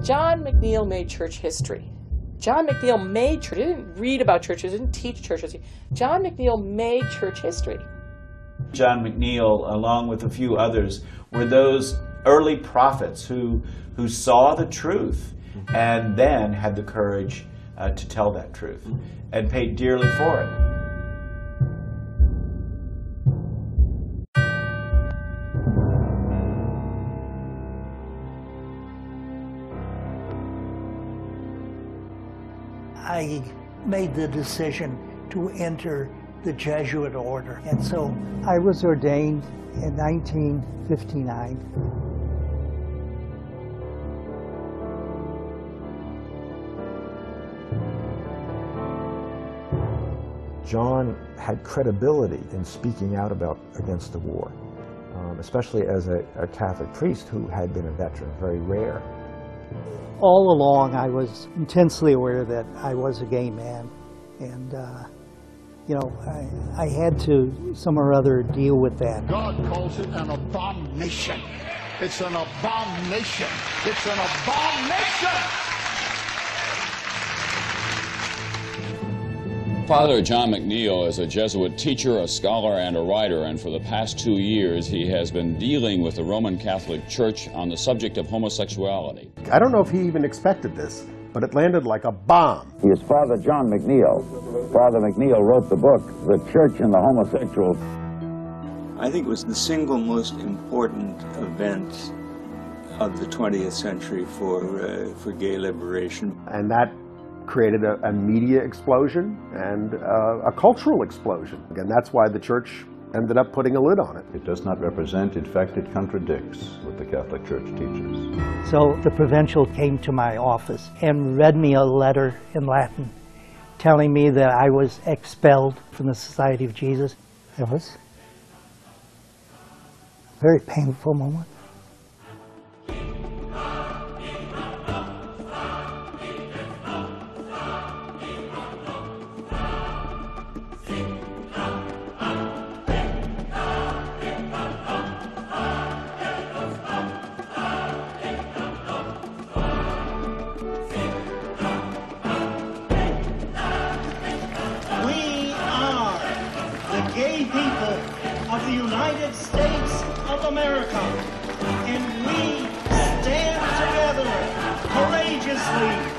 John McNeill made church history. John McNeill made church. He didn't read about churches, didn't teach churches. John McNeill made church history. John McNeill, along with a few others, were those early prophets who, who saw the truth and then had the courage uh, to tell that truth and paid dearly for it. I made the decision to enter the Jesuit order. And so I was ordained in 1959. John had credibility in speaking out about against the war, um, especially as a, a Catholic priest who had been a veteran, very rare. All along, I was intensely aware that I was a gay man, and uh, you know, I, I had to some or other deal with that. God calls it an abomination. It's an abomination. It's an abomination. Father John McNeill is a Jesuit teacher, a scholar, and a writer, and for the past two years he has been dealing with the Roman Catholic Church on the subject of homosexuality. I don't know if he even expected this, but it landed like a bomb. He is Father John McNeill. Father McNeill wrote the book, The Church and the Homosexual. I think it was the single most important event of the 20th century for, uh, for gay liberation. And that created a, a media explosion and uh, a cultural explosion. And that's why the church ended up putting a lid on it. It does not represent, in fact, it contradicts what the Catholic Church teaches. So the provincial came to my office and read me a letter in Latin telling me that I was expelled from the Society of Jesus. It was a very painful moment. of the United States of America. And we stand together courageously